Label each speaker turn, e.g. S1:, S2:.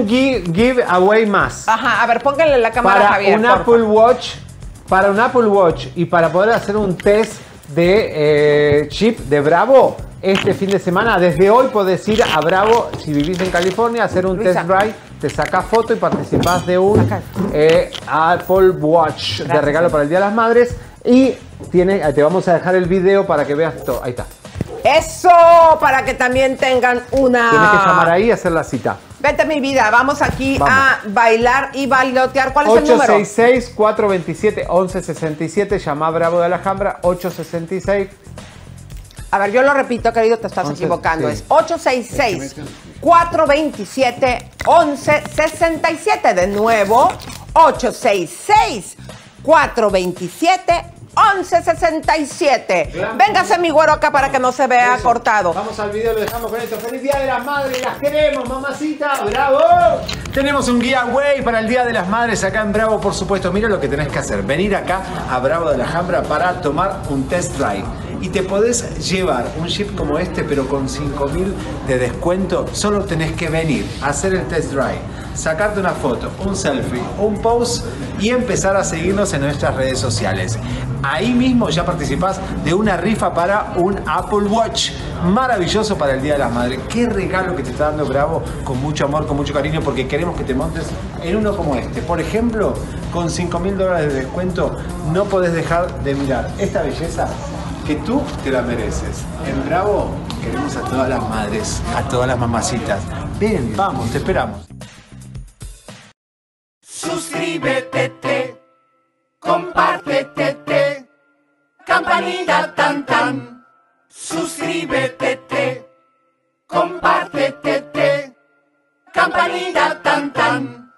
S1: un gi- giveaway más.
S2: Ajá, a ver, pónganle la cámara a
S1: para
S2: Javier.
S1: un
S2: porfa.
S1: Apple Watch, para un Apple Watch y para poder hacer un test de eh, chip de Bravo este fin de semana. Desde hoy podés ir a Bravo si vivís en California, hacer un
S2: Luisa.
S1: test drive, te sacás foto y participás de un eh, Apple Watch de
S2: Gracias.
S1: regalo para el Día de las Madres y tiene, eh, te vamos a dejar el video para que veas todo. Ahí está.
S2: Eso, para que también tengan una.
S1: Tienes que llamar ahí y hacer la cita.
S2: Vete mi vida, vamos aquí
S1: Vamos.
S2: a bailar y bailotear. ¿Cuál es el número?
S1: 866-427-1167. Llama a Bravo de Alhambra. 866.
S2: A ver, yo lo repito, querido, te estás
S1: Once,
S2: equivocando.
S1: sí.
S2: Es 866-427-1167. De nuevo, 866-427-1167. Véngase mi güero acá para que no se vea
S1: Eso.
S2: cortado.
S1: Vamos al video, lo dejamos con esto. ¡Feliz Día de las Madres! ¡Las queremos, mamacita! ¡Bravo! Tenemos un giveaway para el Día de las Madres acá en Bravo, por supuesto. Mira lo que tenés que hacer. Venir acá a Bravo de la Alhambra para tomar un test drive. Y te podés llevar un chip como este, pero con 5.000 de descuento. Solo tenés que venir a hacer el test drive, sacarte una foto, un selfie, un post y empezar a seguirnos en nuestras redes sociales. Ahí mismo ya participás de una rifa para un Apple Watch. Maravilloso para el Día de las Madres. Qué regalo que te está dando Bravo con mucho amor, con mucho cariño, porque queremos que te montes en uno como este. Por ejemplo, con 5 mil dólares de descuento, no podés dejar de mirar esta belleza que tú te la mereces. En Bravo queremos a todas las madres, a todas las mamacitas. Ven, vamos, te esperamos.
S3: Suscríbete, te, compártete, te, campanita tan tan. Suscríbete, te, compártete, te, campanita tan tan.